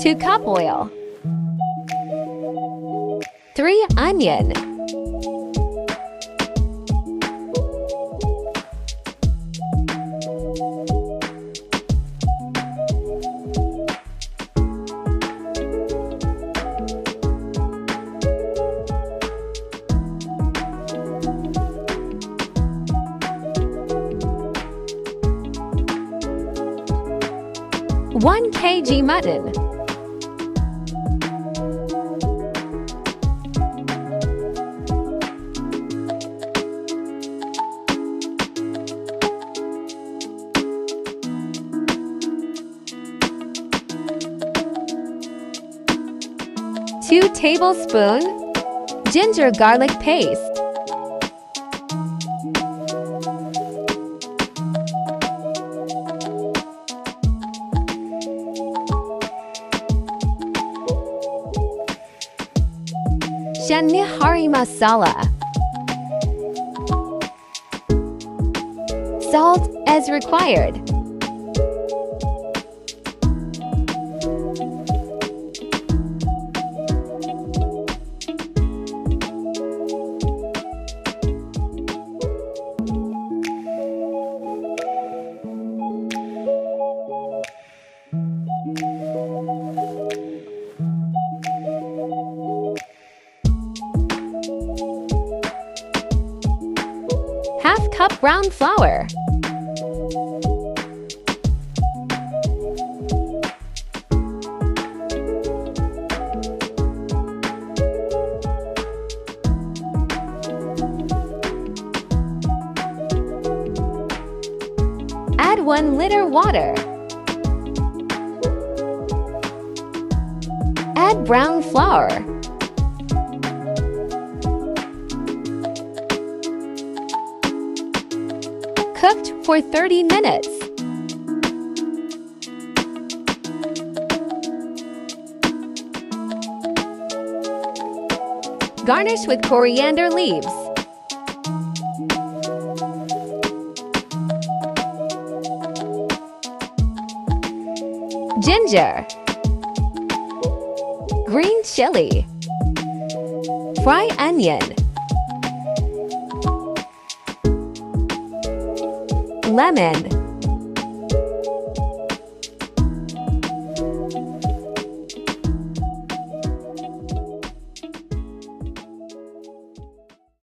2 cup oil 3 onion 1 kg mutton. Two tablespoon ginger garlic paste. Shan Nihari masala. Salt as required. Half cup brown flour. Add 1 liter water. Add brown flour. Cooked for 30 minutes. Garnish with coriander leaves. Ginger. Green chili. Fry onion. Lemon.